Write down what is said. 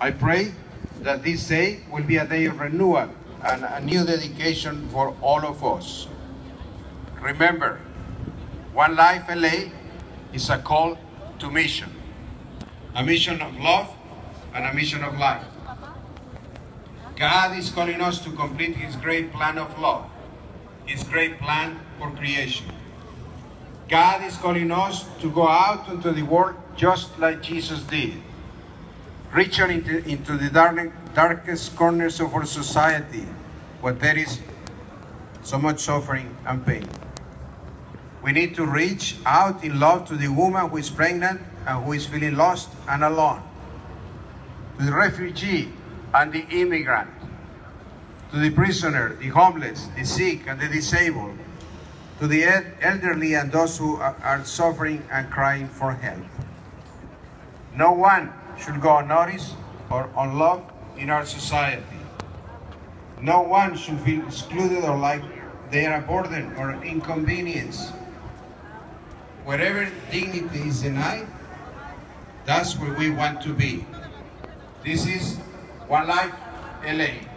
I pray that this day will be a day of renewal and a new dedication for all of us. Remember, One Life LA is a call to mission, a mission of love and a mission of life. God is calling us to complete His great plan of love, His great plan for creation. God is calling us to go out into the world just like Jesus did, reaching into, into the dark, darkest corners of our society where there is so much suffering and pain. We need to reach out in love to the woman who is pregnant and who is feeling lost and alone, to the refugee and the immigrant, to the prisoner, the homeless, the sick, and the disabled, to the elderly and those who are, are suffering and crying for help. No one should go unnoticed or unloved in our society. No one should feel excluded or like they are a burden or inconvenience. Wherever dignity is denied, that's where we want to be. This is One Life LA.